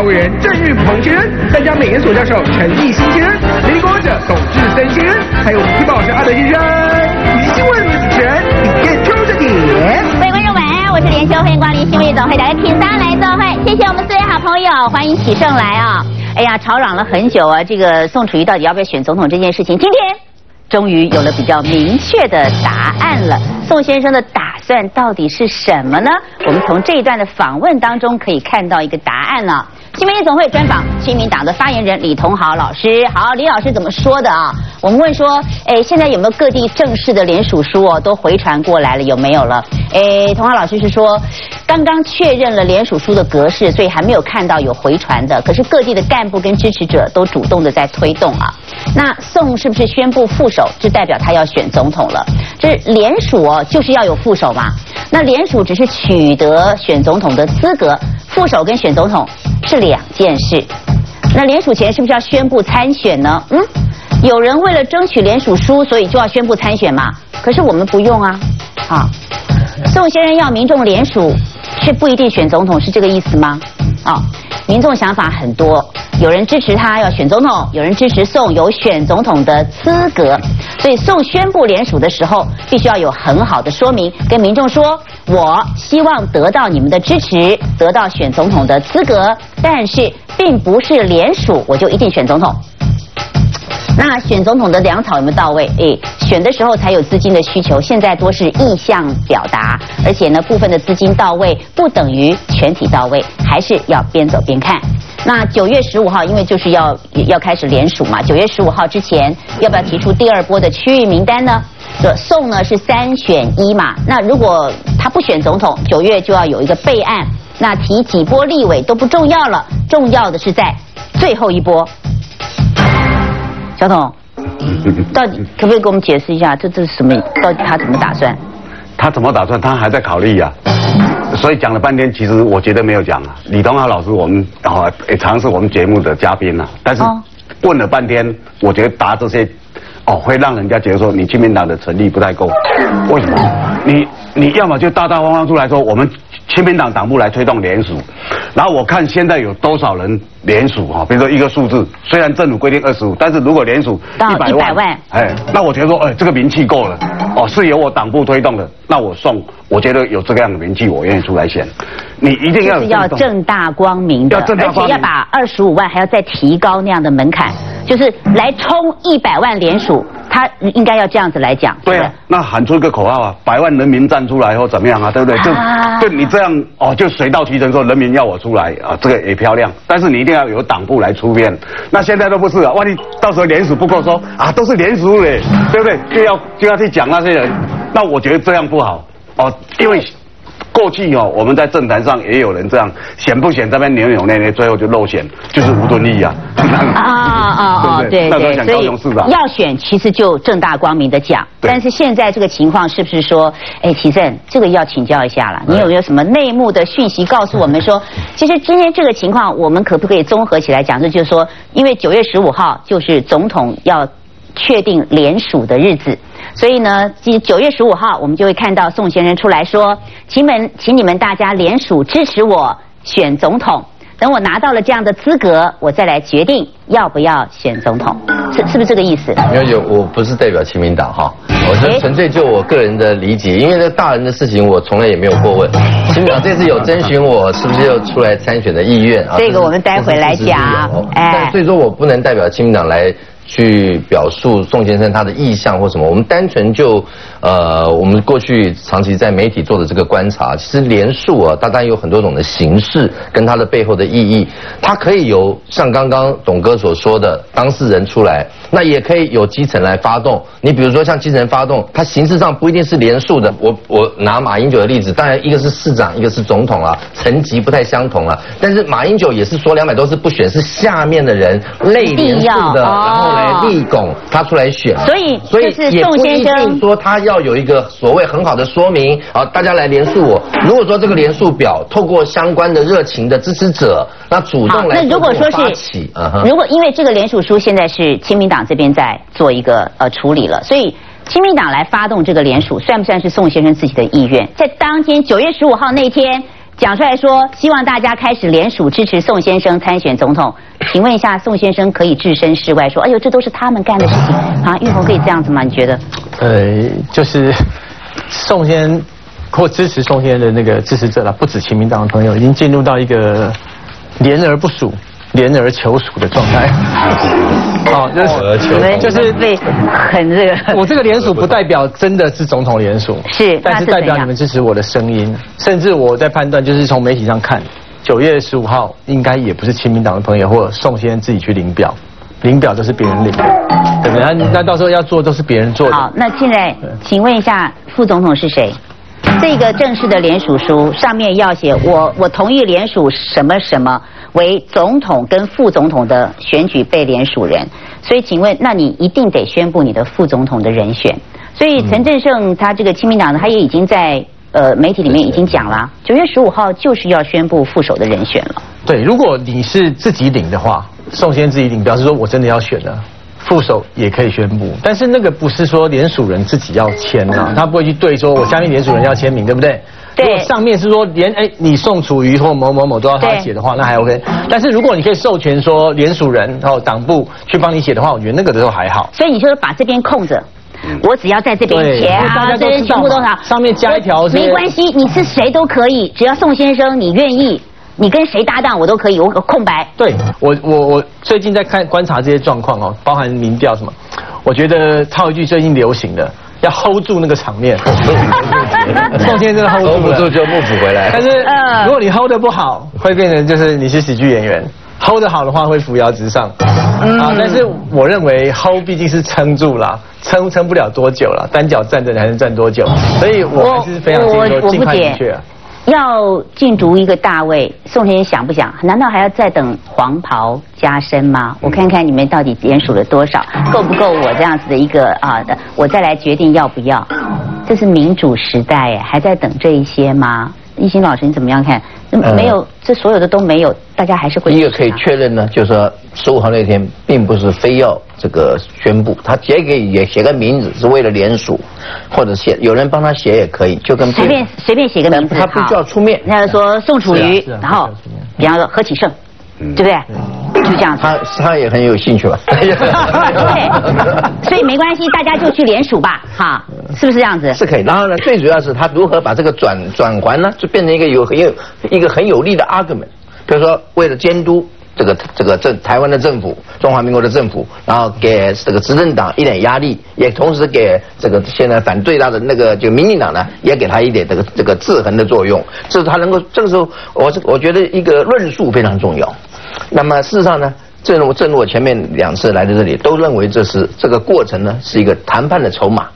法委员郑运鹏先生，参加美研所教授陈义新先生，民国者董志森先生，还有体保师阿德先生。新闻主持人李彦秋的点。各位观众晚安，我是连秋，欢迎光临新闻总会，大家请大家来做会，谢谢我们四位好朋友，欢迎喜胜来啊！哎呀，吵嚷了很久啊，这个宋楚瑜到底要不要选总统这件事情，今天终于有了比较明确的答案了。宋先生的打算到底是什么呢？我们从这一段的访问当中可以看到一个答案了。新闻夜总会专访亲民党的发言人李同豪老师。好，李老师怎么说的啊？我们问说，哎，现在有没有各地正式的联署书哦，都回传过来了，有没有了？哎，同豪老师是说，刚刚确认了联署书的格式，所以还没有看到有回传的。可是各地的干部跟支持者都主动的在推动啊。那宋是不是宣布副手，就代表他要选总统了？这联署哦，就是要有副手嘛。那联署只是取得选总统的资格，副手跟选总统是两件事。那联署前是不是要宣布参选呢？嗯，有人为了争取联署书，所以就要宣布参选嘛？可是我们不用啊，啊，宋先生要民众联署，却不一定选总统，是这个意思吗？啊，民众想法很多，有人支持他要选总统，有人支持宋有选总统的资格，所以宋宣布联署的时候，必须要有很好的说明，跟民众说，我希望得到你们的支持，得到选总统的资格，但是并不是联署我就一定选总统。那选总统的粮草有没有到位？诶，选的时候才有资金的需求，现在多是意向表达，而且呢，部分的资金到位不等于全体到位，还是要边走边看。那九月十五号，因为就是要要开始联署嘛，九月十五号之前要不要提出第二波的区域名单呢？这宋呢是三选一嘛，那如果他不选总统，九月就要有一个备案，那提几波立委都不重要了，重要的是在最后一波。小董，到底可不可以给我们解释一下，这这是什么？到底他怎么打算？他怎么打算？他还在考虑呀、所以讲了半天，其实我觉得没有讲啊。李东浩老师，我们啊也常是我们节目的嘉宾呐、但是哦问了半天，我觉得答这些哦，会让人家觉得说你亲民党的诚意不太够。为什么？你你要么就大大方方出来说，我们亲民党党部来推动联署，然后我看现在有多少人联署哈，比如说一个数字，虽然政府规定二十五，但是如果联署到一百100万哎，那我觉得说，哎，这个名气够了，哦，是由我党部推动的，那我送，我觉得有这个样的名气，我愿意出来选。你一定要就是要正大光明的，要正大光明而且要把二十五万还要再提高那样的门槛，就是来冲一百万联署，他应该要这样子来讲。对啊，那喊出一个口号啊，百万人民站出来或怎么样啊，对不对？就啊就你这样哦，就水到渠成说人民要我出来啊，这个也漂亮。但是你一定要有党部来出面。那现在都不是啊，万一到时候联署不够说啊，都是联署嘞，对不对？就要就要去讲那些人，那我觉得这样不好哦，因为。过去哦，我们在政坛上也有人这样选不选这边扭扭捏捏，最后就漏选，就是吴敦义啊。啊啊啊！对 对，那时候想高雄市长。要选其实就正大光明的讲，对但是现在这个情况是不是说，哎，齐正，这个要请教一下了，你有没有什么内幕的讯息告诉我们说，其实今天这个情况，我们可不可以综合起来讲？这就是说，因为九月十五号就是总统要确定联署的日子。所以呢，九月十五号我们就会看到宋先生出来说，请们，请你们大家联署支持我选总统。等我拿到了这样的资格，我再来决定要不要选总统，是是不是这个意思？没有有，我不是代表亲民党哈，我哎是纯粹就我个人的理解，因为这大人的事情我从来也没有过问。亲民党这次有征询我是不是要出来参选的意愿啊？这个我们待会来讲哎但所以说我不能代表亲民党来。去表述宋先生他的意向或什么，我们单纯就呃，我们过去长期在媒体做的这个观察，其实连署啊，它当然有很多种的形式跟它的背后的意义，它可以由像刚刚董哥所说的当事人出来，那也可以有基层来发动。你比如说像基层发动，它形式上不一定是连署的。我我拿马英九的例子，当然一个是市长，一个是总统啊，层级不太相同啊。但是马英九也是说两百多次不选，是下面的人类连署的，然后立拱他出来选。所以所以就是也不一宋先生定说他要有一个所谓很好的说明，啊，大家来联署我。如果说这个联署表透过相关的热情的支持者，那主，动来那如果说发是如果因为这个联署书现在是亲民党这边在做一个呃处理了，所以亲民党来发动这个联署，算不算是宋先生自己的意愿？在当天九月十五号那天，讲出来说，希望大家开始联署支持宋先生参选总统。请问一下，宋先生可以置身事外说，哎呦，这都是他们干的事情啊？玉红可以这样子吗？你觉得？呃，就是宋先或支持宋先生的那个支持者了，不止秦民党的朋友，已经进入到一个联而不署、怜而求属的状态。哦，就是就是被很这个，我这个联署不代表真的是总统联署，是但是代表你们支持我的声音，甚至我在判断，就是从媒体上看，九月十五号应该也不是亲民党的朋友或者宋先生自己去领表，领表都是别人领的，对不对？那那到时候要做都是别人做的。好，那现在请问一下，副总统是谁？这个正式的联署书上面要写我我同意联署什么什么为总统跟副总统的选举被联署人，所以请问，那你一定得宣布你的副总统的人选。所以陈振胜他这个亲民党呢，他也已经在呃媒体里面已经讲了，九月十五号就是要宣布副手的人选了。对，如果你是自己领的话，宋先生自己领，表示说我真的要选了。副手也可以宣布，但是那个不是说联署人自己要签啊，他不会去对说我下面联署人要签名，对不对？对如果上面是说连哎你宋楚瑜或某某某都要他写的话，那还 OK。但是如果你可以授权说联署人然后党部去帮你写的话，我觉得那个都还好。所以你就是把这边空着。我只要在这边写啊，这边全部多少，上面加一条是没关系，你是谁都可以，只要宋先生你愿意，你跟谁搭档我都可以，我有空白。对我我我最近在看观察这些状况哦，包含民调什么，我觉得套一句最近流行的，要 hold 住那个场面。宋先生真的 hold hold 住了，不住就幕府回来但是嗯如果你 hold 得不好，会变成就是你是喜剧演员；hold 得好的话，会扶摇直上。嗯啊，但是我认为 hold 毕竟是撑住了，撑撑不了多久了，单脚站着还能站多久？所以我还是非常建议尽快明确啊。要竞逐一个大位，宋先生想不想？难道还要再等黄袍加身吗？我看看你们到底联署了多少，够不够我这样子的一个啊的，我再来决定要不要。这是民主时代，哎，还在等这一些吗？一心老师你怎么样看？呃没有，这所有的都没有，大家还是会第一个可以确认呢，就是说十五号那天并不是非要这个宣布，他写给也写个名字是为了联署，或者写有人帮他写也可以，就跟随便随便写个名字，他不好需要出面那就说宋楚瑜啊啊，然后比方说何启胜，对不对？就这样子。他他也很有兴趣吧？对，所以没关系，大家就去联署吧，哈，是不是这样子？是可以。然后呢，最主要是他如何把这个转转环呢，就变成一个有很有一个很有力的 argument。就是说，为了监督这个这个政台湾的政府，中华民国的政府，然后给这个执政党一点压力，也同时给这个现在反对他的那个就民进党呢，也给他一点这个这个制衡的作用。这是他能够这个时候，我是我觉得一个论述非常重要。那么事实上呢，正如正如我前面两次来到这里，都认为这是这个过程呢是一个谈判的筹码。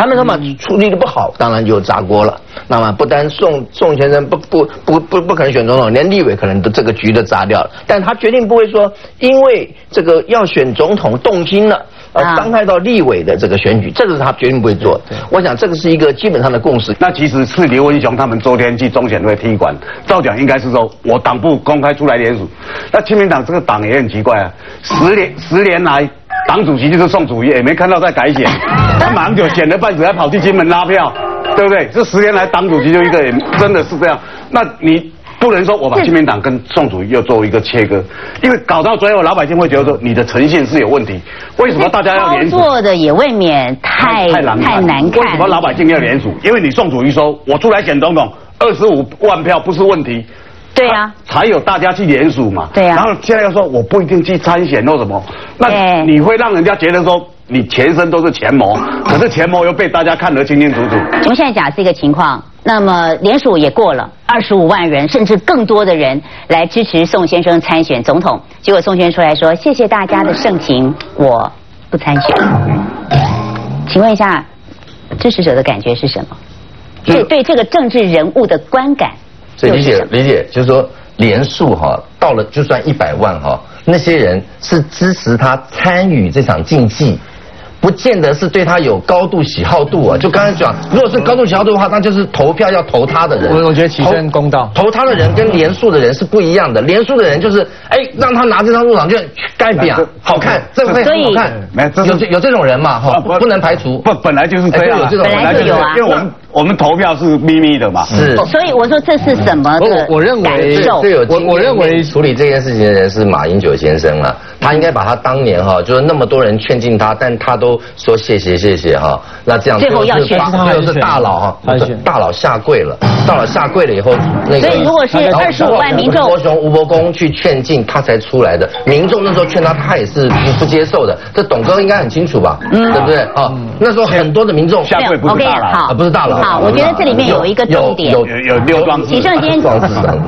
谈判筹码处理的不好，当然就砸锅了。那么不单宋宋先生不不不不不可能选总统，连立委可能都这个局都砸掉了。但他决定不会说，因为这个要选总统动心了。而啊伤害到立委的这个选举，这个是他决定不会做的。我想这个是一个基本上的共识。那其实是刘文雄他们昨天去中选会踢馆，照讲应该是说我党部公开出来联署。那亲民党这个党也很奇怪啊，十年十年来党主席就是宋楚瑜，也没看到在改选，他马上就选了半死，还跑去金门拉票，对不对？这十年来党主席就一个人，真的是这样。那你。不能说我把亲民党跟宋楚瑜又做一个切割，因为搞到最后老百姓会觉得说你的诚信是有问题。为什么大家要联署？操作的也未免太太难看难看。为什么老百姓要联署？因为你宋楚瑜说，我出来选总统，二十五万票不是问题。对啊，才有大家去联署嘛。对啊然后现在又说我不一定去参选或什么，那你会让人家觉得说你全身都是钱谋，可是钱谋又被大家看得清清楚楚。我们现在假设一个情况，那么联署也过了，二十五万人甚至更多的人来支持宋先生参选总统，结果宋先生出来说：“谢谢大家的盛情，我不参选。”请问一下，支持者的感觉是什么？对对这个政治人物的观感所以理？解理解，就是说连数哈到了就算一百万哈，那些人是支持他参与这场竞技。不见得是对他有高度喜好度啊，就刚才讲，如果是高度喜好度的话，那就是投票要投他的人。我我觉得起身公道投他的人跟连数的人是不一样的，连数的人就是哎让他拿这张入场券盖表这好看，这个会很好看有这，有这种人嘛哈，啊不不能排除。不，本来就是这样啊，哎对有这种本来就有啊因为我们我们投票是秘密的嘛。是。所以我说这是什么的我我认为感最有经我我认为处理这件事情的人是马英九先生了，他应该把他当年哈，就是那么多人劝进他，但他都说谢谢谢谢哈，那这样最后要选最后是大佬哈大佬下跪了，大佬下跪了以后，那个所以如果是二十五万民众吴伯雄、吴伯公去劝进，他才出来的。民众那时候劝他，他也是不不接受的。这董哥应该很清楚吧？嗯对不对？啊，那时候很多的民众下跪不是大佬好，啊不是大佬好，我觉得这里面有一个重点。有有有六桩启胜今天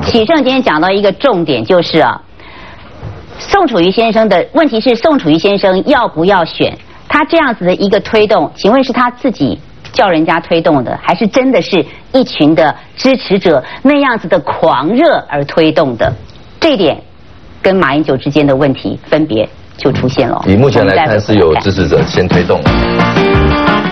启胜今天讲到一个重点，就是啊，宋楚瑜先生的问题是宋楚瑜先生要不要选？他这样子的一个推动，请问是他自己叫人家推动的，还是真的是一群的支持者那样子的狂热而推动的？这一点跟马英九之间的问题分别就出现了。以目前来看是有支持者先推动了。